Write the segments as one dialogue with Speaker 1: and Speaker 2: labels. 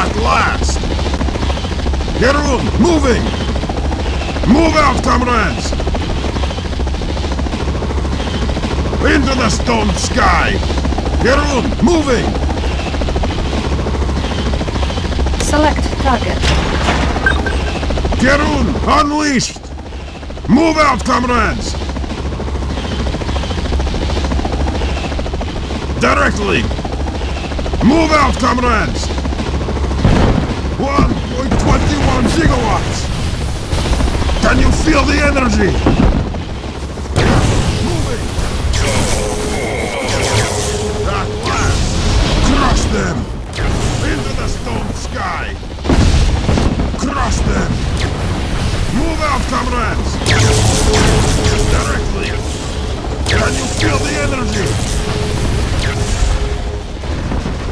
Speaker 1: At last! Perun, moving! Move out, comrades! Into the stone sky! Perun, moving!
Speaker 2: Select target.
Speaker 1: Perun, unleashed! Move out, comrades! Directly! Move out, comrades! 1.21 gigawatts! Can you feel the energy? Moving! At last! Crush them! Into the stone sky! Crush them! Move out, comrades! Directly! Can you feel the energy?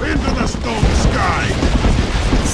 Speaker 1: Into the stone sky!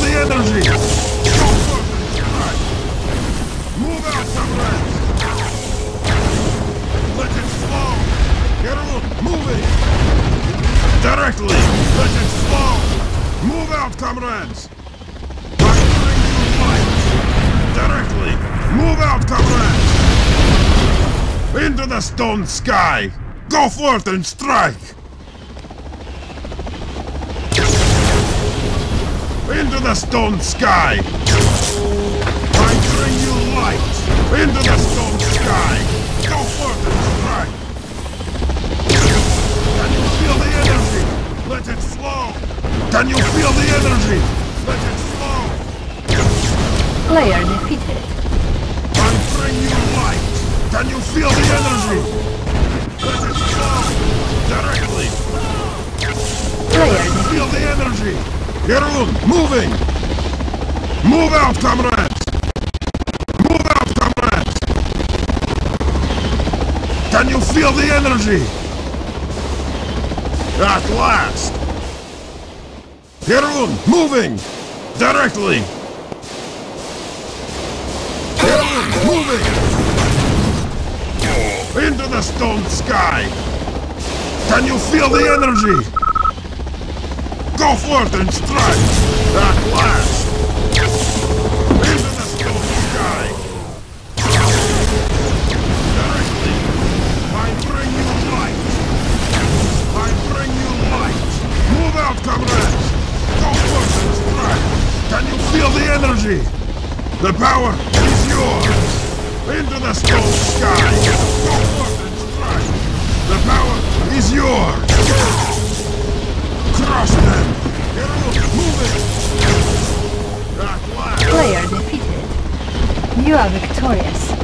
Speaker 1: the energy? Go. Move out, comrades! Let it! Moving! Directly! Let it flow! Move out, comrades! Directly! Move out, comrades! Into the stone sky! Go forth and strike! Into the stone sky! I bring you light! Into the stone sky! Go forth and strike! Can you feel the energy? Let it flow! Can you feel the energy? Let it flow!
Speaker 2: Player defeated.
Speaker 1: I bring you light! Can you feel the energy? Let it flow! Directly!
Speaker 2: Player
Speaker 1: Feel the energy! Perun, moving! Move out, comrades! Move out, comrades! Can you feel the energy? At last! Perun, moving! Directly! Perun, moving! Into the stone sky! Can you feel the energy? Go forth and strike! At last! Into the sky! Directly! I bring you light! I bring you light! Move out, comrades! Go forth and strike! Can you feel the energy? The power is yours! Into the stone sky! Go forth and strike! The power is yours! Player defeated. You are victorious.